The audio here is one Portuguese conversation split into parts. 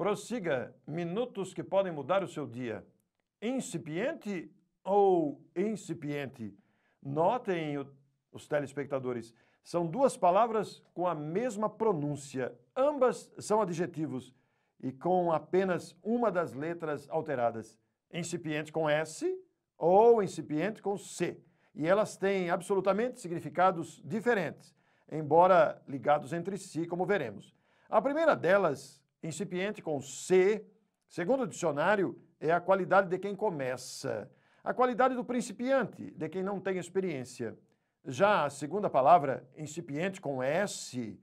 Prossiga minutos que podem mudar o seu dia. Incipiente ou incipiente? Notem os telespectadores, são duas palavras com a mesma pronúncia. Ambas são adjetivos e com apenas uma das letras alteradas. Incipiente com S ou incipiente com C. E elas têm absolutamente significados diferentes, embora ligados entre si, como veremos. A primeira delas Incipiente com C, segundo o dicionário, é a qualidade de quem começa. A qualidade do principiante, de quem não tem experiência. Já a segunda palavra, incipiente com S,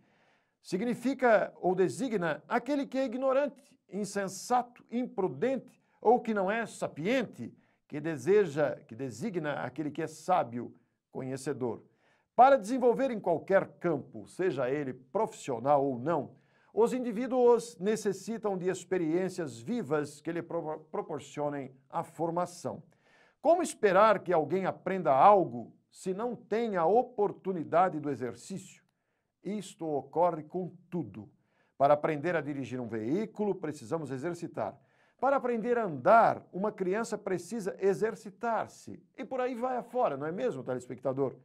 significa ou designa aquele que é ignorante, insensato, imprudente ou que não é sapiente, que deseja, que designa aquele que é sábio, conhecedor. Para desenvolver em qualquer campo, seja ele profissional ou não, os indivíduos necessitam de experiências vivas que lhe pro proporcionem a formação. Como esperar que alguém aprenda algo se não tem a oportunidade do exercício? Isto ocorre com tudo. Para aprender a dirigir um veículo, precisamos exercitar. Para aprender a andar, uma criança precisa exercitar-se. E por aí vai afora, não é mesmo, telespectador?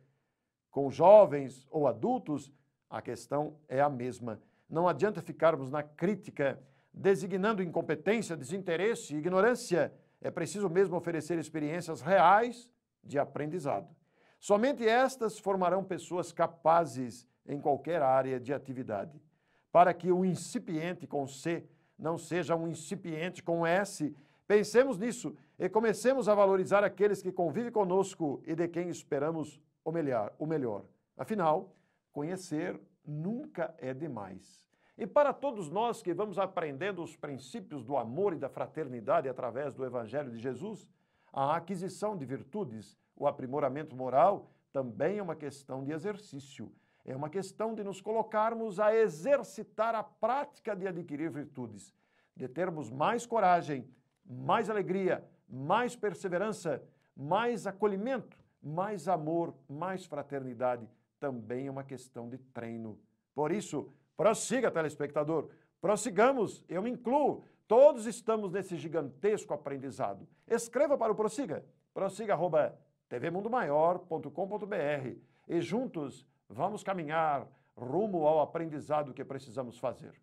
Com jovens ou adultos, a questão é a mesma não adianta ficarmos na crítica designando incompetência, desinteresse e ignorância. É preciso mesmo oferecer experiências reais de aprendizado. Somente estas formarão pessoas capazes em qualquer área de atividade. Para que o incipiente com C não seja um incipiente com S, pensemos nisso e comecemos a valorizar aqueles que convivem conosco e de quem esperamos o melhor. Afinal, conhecer nunca é demais. E para todos nós que vamos aprendendo os princípios do amor e da fraternidade através do Evangelho de Jesus, a aquisição de virtudes, o aprimoramento moral, também é uma questão de exercício. É uma questão de nos colocarmos a exercitar a prática de adquirir virtudes, de termos mais coragem, mais alegria, mais perseverança, mais acolhimento, mais amor, mais fraternidade. Também é uma questão de treino. Por isso, Prossiga, telespectador. Prossigamos, eu me incluo. Todos estamos nesse gigantesco aprendizado. Escreva para o Prossiga. Prossiga, arroba tvmundomaior.com.br e juntos vamos caminhar rumo ao aprendizado que precisamos fazer.